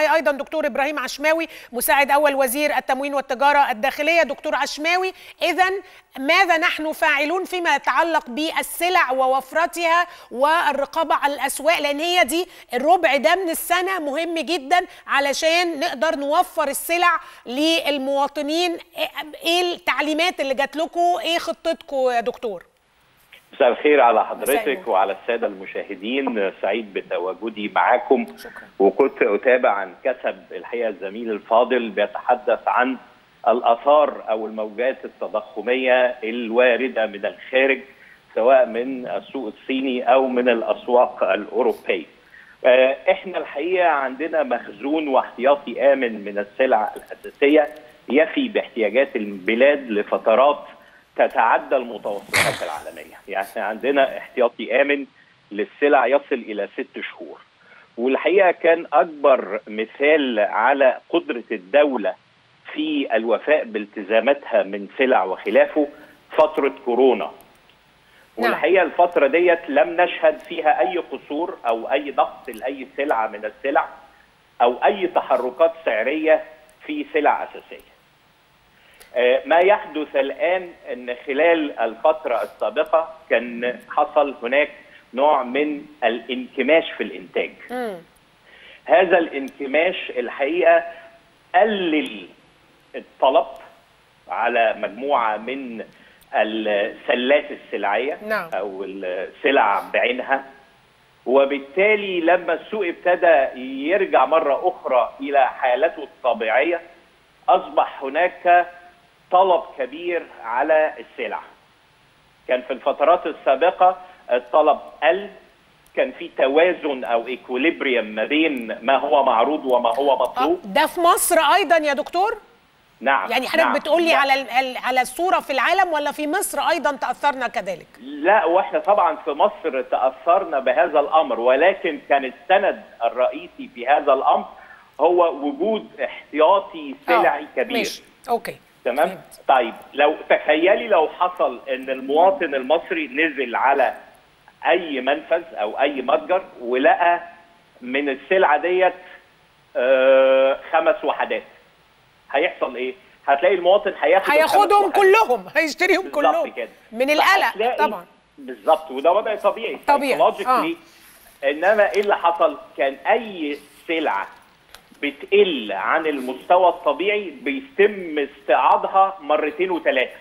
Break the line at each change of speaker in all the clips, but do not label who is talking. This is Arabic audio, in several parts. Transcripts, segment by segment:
أيضا دكتور إبراهيم عشماوي مساعد أول وزير التموين والتجارة الداخلية. دكتور عشماوي اذا ماذا نحن فاعلون فيما يتعلق بالسلع ووفرتها والرقابة على الأسواق؟ لأن هي دي الربع ده من السنة مهم جدا علشان نقدر نوفر السلع للمواطنين. إيه التعليمات اللي جات لكم؟ إيه خطتكم يا دكتور؟
مساء الخير على حضرتك وعلى السادة المشاهدين سعيد بتواجدي معاكم
شكرا.
وكنت أتابع عن كسب الحقيقة الزميل الفاضل بيتحدث عن الآثار أو الموجات التضخمية الواردة من الخارج سواء من السوق الصيني أو من الأسواق الأوروبية. إحنا الحقيقة عندنا مخزون واحتياطي آمن من السلع الأساسية يفي باحتياجات البلاد لفترات تتعدى المتوسطات العالمية، يعني عندنا احتياطي امن للسلع يصل إلى ست شهور. والحقيقة كان أكبر مثال على قدرة الدولة في الوفاء بالتزاماتها من سلع وخلافه فترة كورونا. والحقيقة الفترة ديت لم نشهد فيها أي قصور أو أي نقص لأي سلعة من السلع أو أي تحركات سعرية في سلع أساسية. ما يحدث الآن إن خلال الفترة السابقة كان حصل هناك نوع من الانكماش في الإنتاج.
م.
هذا الانكماش الحقيقة قلل الطلب على مجموعة من السلات السلعية
نعم.
أو السلع بعينها وبالتالي لما السوق ابتدى يرجع مرة أخرى إلى حالته الطبيعية أصبح هناك طلب كبير على السلع. كان في الفترات السابقة الطلب قل كان في توازن أو equilibrium ما بين ما هو معروض وما هو مطلوب.
ده في مصر أيضا يا دكتور؟
نعم
يعني حضرتك
نعم.
بتقول لي
لا.
على على الصورة في العالم ولا في مصر أيضا تأثرنا كذلك؟
لا وإحنا طبعا في مصر تأثرنا بهذا الأمر ولكن كان السند الرئيسي في هذا الأمر هو وجود احتياطي سلعي
آه،
كبير.
ماشي okay.
تمام. طيب لو تخيلي لو حصل إن المواطن المصري نزل على أي منفذ أو أي متجر ولقى من السلعة ديت آه خمس وحدات هيحصل إيه؟ هتلاقي المواطن هياخد
هياخدهم. كلهم هيشتريهم كلهم
كده.
من القلق طبعا
بالظبط وده وضع طبيعي
طبيعي،
psychologically. إنما إيه اللي حصل؟ كان أي سلعة بتقل عن المستوى الطبيعي بيتم استعاضها مرتين وثلاثه.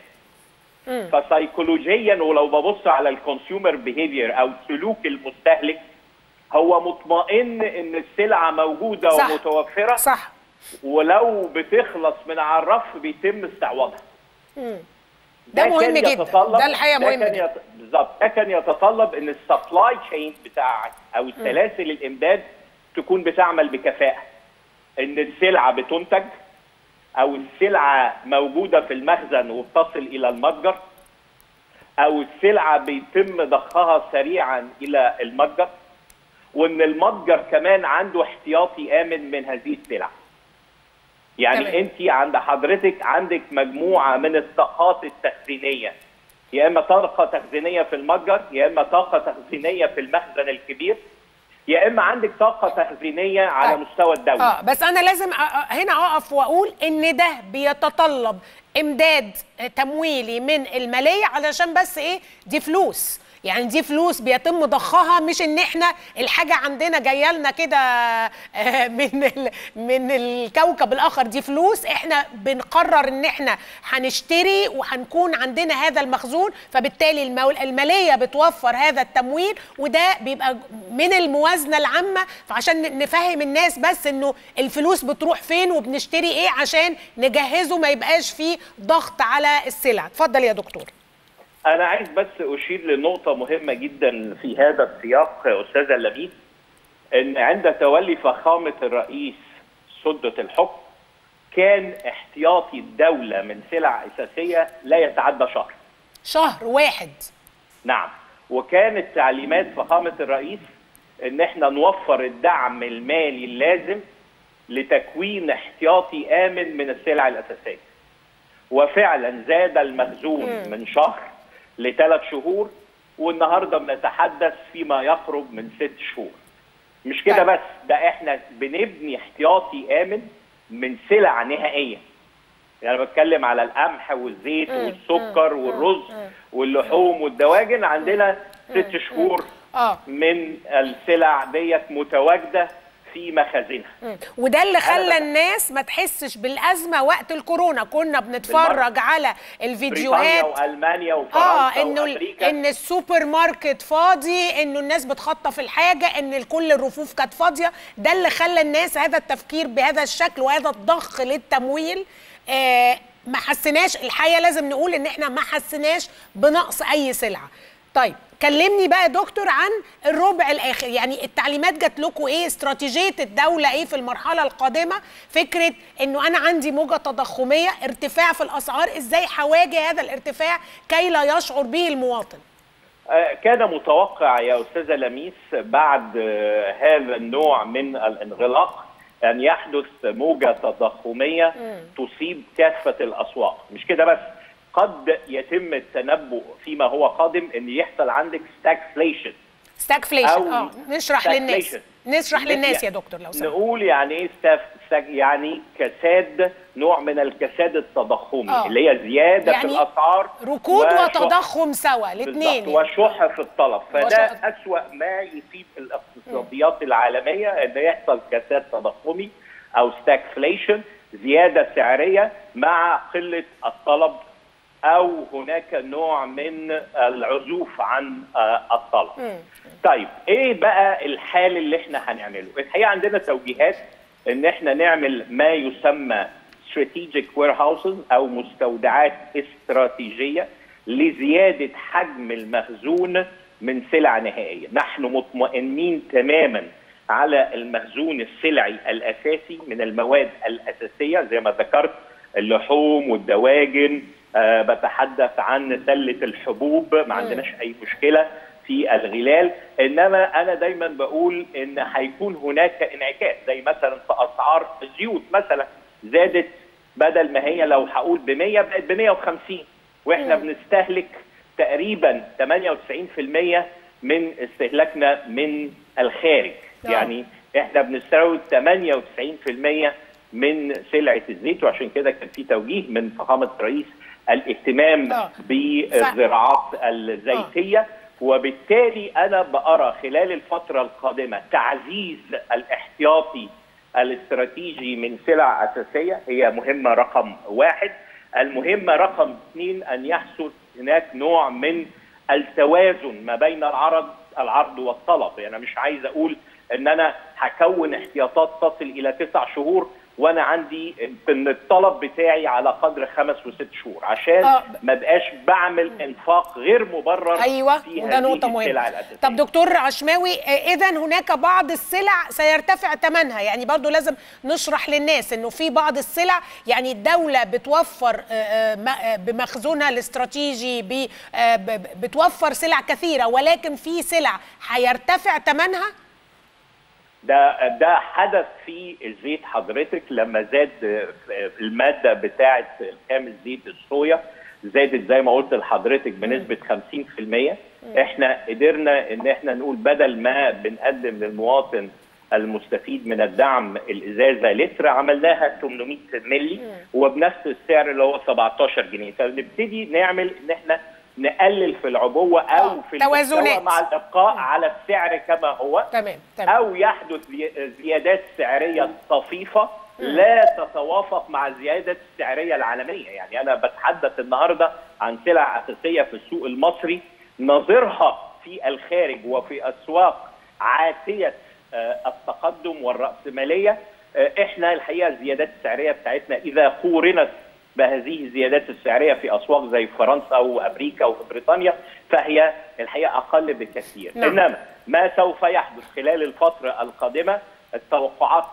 فسيكولوجيا ولو ببص على ال consumer behavior أو سلوك المستهلك هو مطمئن إن السلعة موجودة
صح.
ومتوفرة
صح
ولو بتخلص من على الرف بيتم استعواضها
مم. ده مهم جدا ده الحقيقة
ده
مهم جدا.
بالظبط ده كان يتطلب إن ال supply chain بتاعك أو السلاسل الإمداد تكون بتعمل بكفاءة إن السلعة بتنتج أو السلعة موجودة في المخزن وبتصل إلى المتجر أو السلعة بيتم ضخها سريعا إلى المتجر وإن المتجر كمان عنده احتياطي آمن من هذه السلع يعني
تمام.
أنت عند حضرتك عندك مجموعة من الطاقات التخزينية يا إما طاقة تخزينية في المتجر يا إما طاقة تخزينية في المخزن الكبير يا إما عندك طاقة تخزينية على
طيب.
مستوى الدولة.
آه بس أنا لازم هنا أقف وأقول إن ده بيتطلب إمداد تمويلي من المالية علشان بس إيه؟ دي فلوس. يعني دي فلوس بيتم ضخها مش إن إحنا الحاجة عندنا جاية لنا كده آه، من ال- من الكوكب الآخر. دي فلوس إحنا بنقرر إن إحنا هنشتري وهنكون عندنا هذا المخزون فبالتالي المالية بتوفر هذا التمويل وده بيبقى من الموازنة العامة. فعشان نفهم الناس بس إنه الفلوس بتروح فين وبنشتري إيه عشان نجهزه ما يبقاش فيه ضغط على السلع. اتفضل يا دكتور.
أنا عايز بس أشير لنقطة مهمة جدا في هذا السياق أستاذة لبيب إن عند تولي فخامة الرئيس سدة الحكم كان احتياطي الدولة من سلع أساسية لا يتعدى شهر.
شهر واحد.
نعم. وكانت تعليمات فخامة الرئيس إن إحنا نوفر الدعم المالي اللازم لتكوين احتياطي آمن من السلع الأساسية. وفعلا زاد المخزون من شهر لثلاث شهور والنهاردة بنتحدث فيما يقرب من ست شهور مش كده
طيب.
بس ده إحنا بنبني احتياطي آمن من سلع نهائية يعني بتكلم على القمح والزيت. والسكر. والرز. واللحوم والدواجن عندنا ست شهور
آه
من السلع ديت متواجدة في مخازنها.
وده اللي خلى الناس ما تحسش بالأزمة وقت الكورونا. كنا بنتفرج. على الفيديوهات.
وألمانيا وفرنسا
آه انه إن السوبر ماركت فاضي إنه الناس بتخطف الحاجة إن كل الرفوف كانت فاضية. ده اللي خلى الناس هذا التفكير بهذا الشكل وهذا الضخ للتمويل آه ما حسناش الحقيقة لازم نقول إن إحنا ما حسناش بنقص أي سلعة. طيب كلمني بقى يا دكتور عن الربع الآخر يعني التعليمات جات لكم إيه؟ استراتيجية الدولة إيه في المرحلة القادمة؟ فكرة إنه أنا عندي موجة تضخمية ارتفاع في الأسعار إزاي هواجه هذا الارتفاع كي لا يشعر به المواطن؟
آه، كان متوقع يا أستاذة لميس بعد آه، هذا النوع من الانغلاق أن يحدث موجة تضخمية تصيب كافة الأسواق. مش كده بس؟ قد يتم التنبؤ فيما هو قادم إن يحصل عندك ستاكفليشن
ستاكفليشن آه نشرح للناس. نشرح للناس يا
يعني
دكتور لو سمحت.
نقول يعني إيه stag يعني كساد نوع من الكساد التضخمي
آه.
اللي هي زيادة
يعني
في الأسعار
ركود
وشح-
وتضخم سوا الاثنين
بالضبط وشح في الطلب. فده
وشح.
أسوأ ما يصيب الاقتصاديات العالمية إن يحصل كساد تضخمي أو ستاكفليشن زيادة سعرية مع قلة الطلب أو هناك نوع من العزوف عن آه، الطلب. طيب إيه بقى الحال اللي إحنا هنعمله؟ الحقيقة عندنا توجيهات إن إحنا نعمل ما يسمى strategic warehouses أو مستودعات استراتيجية لزيادة حجم المخزون من سلع نهائية. نحن مطمئنين تماما على المخزون السلعي الأساسي من المواد الأساسية زي ما ذكرت اللحوم والدواجن أه بتحدث عن سلة الحبوب ما عندناش أي مشكلة في الغلال. إنما أنا دايما بقول إن هيكون هناك انعكاس زي مثلا في أسعار الزيوت مثلا زادت بدل ما هي لو هقول ب 100 بقت ب 150 وإحنا بنستهلك تقريبا 98% من استهلاكنا من الخارج.
آه.
يعني إحنا بنستورد 98% من سلعة الزيت وعشان كده كان في توجيه من فخامة الرئيس الاهتمام
آه.
بالزراعات الزيتية وبالتالي أنا بأرى خلال الفترة القادمة تعزيز الاحتياطي الاستراتيجي من سلع أساسية هي مهمة رقم واحد. المهمه رقم اثنين أن يحصل هناك نوع من التوازن ما بين العرض العرض والطلب. يعني مش عايز أقول إن أنا هكون احتياطات تصل إلى تسع شهور وأنا عندي ان الطلب بتاعي على قدر خمس وست شهور عشان
آه.
ما بقاش بعمل انفاق غير مبرر
أيوه
في
وده نقطة
مهمة.
طب دكتور عشماوي اذا هناك بعض السلع سيرتفع ثمنها يعني برضو لازم نشرح للناس إنه في بعض السلع يعني الدولة بتوفر آه، آه، آه، بمخزونها الاستراتيجي آه، بتوفر سلع كثيرة ولكن في سلع هيرتفع ثمنها
ده ده حدث في الزيت حضرتك لما زاد المادة بتاعه خام الزيت الصويا زادت زي ما قلت لحضرتك بنسبة 50% إحنا قدرنا ان إحنا نقول بدل ما بنقدم للمواطن المستفيد من الدعم الإزازة لتر عملناها 800 مللي. وبنفس السعر اللي هو 17 جنيه. فبنبتدي نعمل إن إحنا نقلل في العبوة أو
آه،
في
توازنات.
المستوى مع الإبقاء على السعر كما هو.
تمام تمام.
أو يحدث زي- زيادات سعرية طفيفة لا تتوافق مع الزياده السعرية العالمية. يعني أنا بتحدث النهارده عن سلع أساسية في السوق المصري. نظيرها في الخارج وفي أسواق عاتية آه، التقدم والرأسمالية. آه، إحنا الحقيقة الزيادات السعريه بتاعتنا إذا قورنت بهذه الزيادات السعرية في أسواق زي فرنسا وأمريكا وبريطانيا فهي الحقيقة أقل بكثير
نعم.
إنما ما سوف يحدث خلال الفترة القادمة التوقعات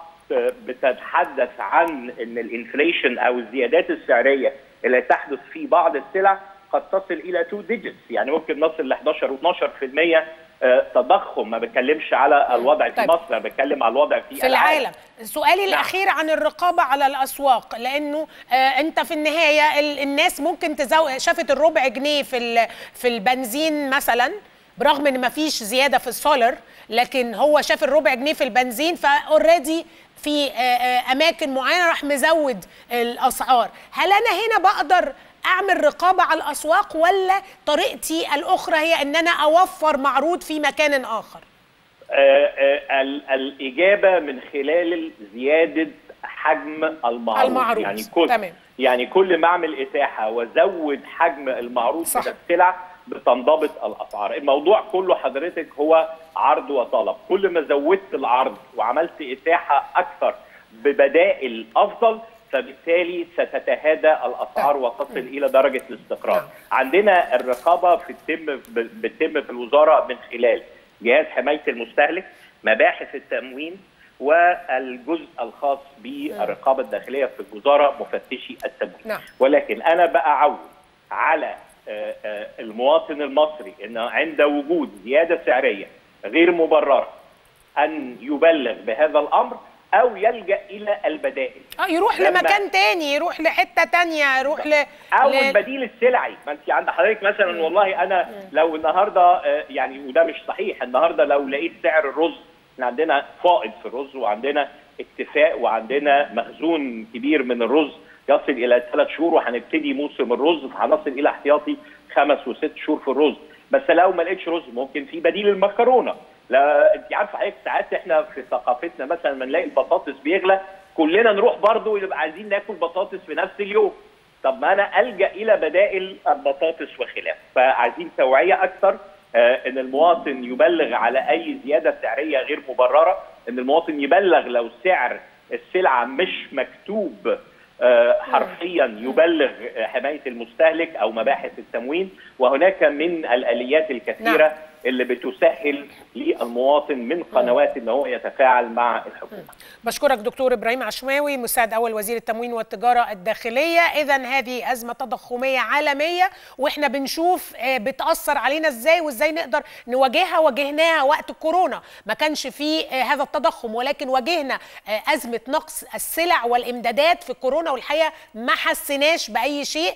بتتحدث عن إن ال inflation أو الزيادات السعرية اللي تحدث في بعض السلع قد تصل إلى 2 digits يعني ممكن نصل ل 11 و12% آه، تضخم. ما بتكلمش على الوضع في
طيب.
مصر أنا بتكلم على الوضع في,
في العالم. سؤالي الأخير عن الرقابة على الأسواق لأنه آه أنت في النهاية ال- الناس ممكن تزو... شافت الربع جنيه في ال... في البنزين مثلا برغم إن مفيش زيادة في السولر لكن هو شاف الربع جنيه في البنزين فأوريدي في آه، آه، أماكن معينة راح مزود الأسعار. هل أنا هنا بقدر أعمل رقابة على الأسواق ولا طريقتي الأخرى هي إن أنا أوفر معروض في مكان آخر
آه، آه، ال- الإجابة من خلال زيادة حجم المعروض
المعروض.
يعني كل
تمام.
يعني كل ما أعمل إتاحة وأزود حجم المعروض
صح.
من السلع بتنضبط الأسعار الموضوع كله حضرتك هو عرض وطلب كل ما زودت العرض وعملت إتاحة أكثر ببدائل أفضل فبالتالي ستتهادى الأسعار وتصل إلى درجة الاستقرار. عندنا الرقابة في التم بتتم في الوزارة من خلال جهاز حماية المستهلك مباحث التموين والجزء الخاص بالرقابة الداخلية في الوزارة مفتشي التموين
نعم.
ولكن أنا بعود على آه، آه، المواطن المصري إن عند وجود زيادة سعرية غير مبررة أن يبلغ بهذا الأمر أو يلجأ إلى البدائل.
آه يروح لمكان تاني يروح لحتة تانية يروح ل
أو
ل-
البديل السلعي. ما أنت عند حضرتك مثلا والله أنا لو النهارده آه، يعني وده مش صحيح. النهارده لو لقيت سعر الرز إحنا عندنا فائض في الرز وعندنا اتفاق وعندنا مخزون كبير من الرز يصل إلى ثلاث شهور وهنبتدي موسم الرز فهنصل إلى احتياطي خمس وست شهور في الرز. بس لو ما لقيتش رز ممكن في بديل المكرونة. لا انت عارفه حضرتك ساعات إحنا في ثقافتنا مثلا لما نلاقي البطاطس بيغلى كلنا نروح برضه ونبقى عايزين ناكل بطاطس في نفس اليوم. طب ما أنا ألجأ إلى بدائل البطاطس وخلافه. فعايزين توعية أكثر آه، إن المواطن يبلغ على أي زيادة سعرية غير مبررة إن المواطن يبلغ لو سعر السلعة مش مكتوب آه، حرفيا يبلغ آه، حماية المستهلك أو مباحث التموين. وهناك من الآليات الكثيرة
نعم.
اللي بتسهل للمواطن من قنوات إن هو يتفاعل مع الحكومة.
بشكرك دكتور إبراهيم عشماوي مساعد أول وزير التموين والتجارة الداخلية. اذا هذه أزمة تضخمية عالمية وإحنا بنشوف آه، بتأثر علينا إزاي وإزاي نقدر نواجهها. واجهناها وقت الكورونا ما كانش فيه آه، هذا التضخم ولكن واجهنا آه، أزمة نقص السلع والإمدادات في الكورونا والحقيقة ما حسيناش بأي شيء.